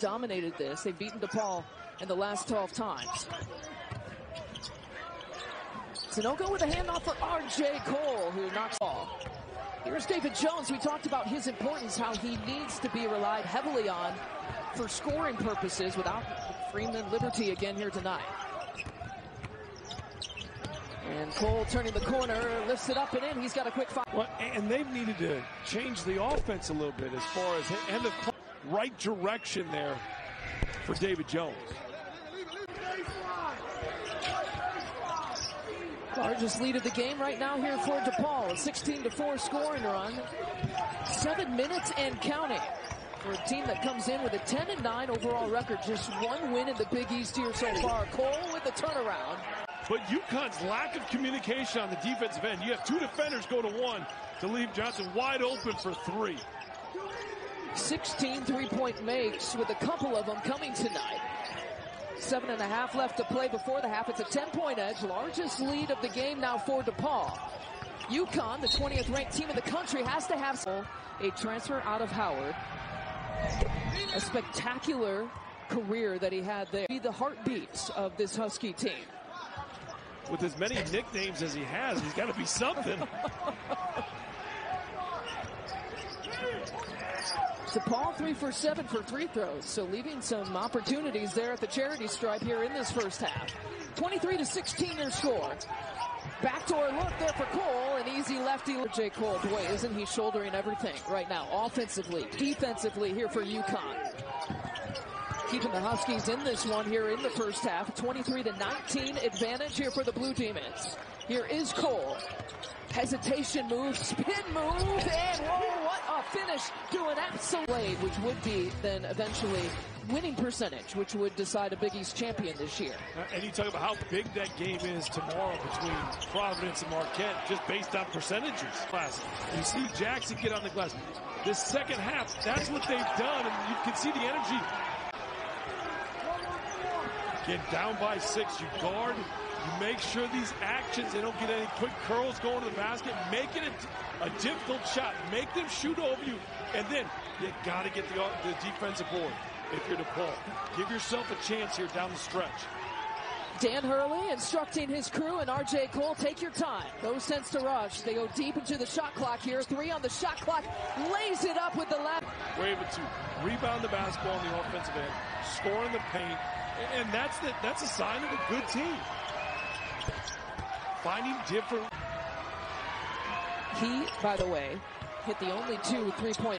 dominated this. They've beaten DePaul in the last 12 times. Sanogo with a handoff for R.J. Cole, who knocks ball. Here's David Jones. We talked about his importance, how he needs to be relied heavily on for scoring purposes without Freeman Liberty again here tonight. And Cole turning the corner, lifts it up and in. He's got a quick five. Well, and they've needed to change the offense a little bit as far as and the right direction there for David Jones. Largest lead of the game right now here for DePaul. A 16 to 4 scoring run. Seven minutes and counting for a team that comes in with a 10 and 9 overall record. Just one win in the Big East here so far. Cole with the turnaround. But UConn's lack of communication on the defensive end. You have two defenders go to one to leave Johnson wide open for three. 16 three-point makes with a couple of them coming tonight. Seven and a half left to play before the half. It's a 10-point edge. Largest lead of the game now for DePaul. UConn, the 20th ranked team in the country, has to have a transfer out of Howard. A spectacular career that he had there. Be the heartbeats of this Husky team. With as many nicknames as he has, he's got to be something. DePaul three for seven for free throws, so leaving some opportunities there at the charity stripe here in this first half. 23 to 16 your score. Backdoor look there for Cole, an easy lefty. J. Cole, boy, isn't he shouldering everything right now, offensively, defensively here for UConn. Keeping the Huskies in this one here in the first half. 23 to 19 advantage here for the Blue Demons. Here is Cole. Hesitation move, spin move, and whoa, finish to an absolute blade, which would be then eventually winning percentage, which would decide a Big East champion this year. Uh, and you talk about how big that game is tomorrow between Providence and Marquette, just based on percentages. You see Jackson get on the glass. This second half, that's what they've done, and you can see the energy. Get down by six, you guard, you make sure these actions, they don't get any quick curls going to the basket. Make it a, a difficult shot. Make them shoot over you. And then you got to get the, the defensive board if you're DePaul. Give yourself a chance here down the stretch. Dan Hurley instructing his crew and RJ Cole, take your time. No sense to rush. They go deep into the shot clock here. Three on the shot clock. Lays it up with the left. We're able to rebound the basketball on the offensive end, score in the paint, and that's the, that's a sign of a good team finding different. He, by the way, hit the only two three-point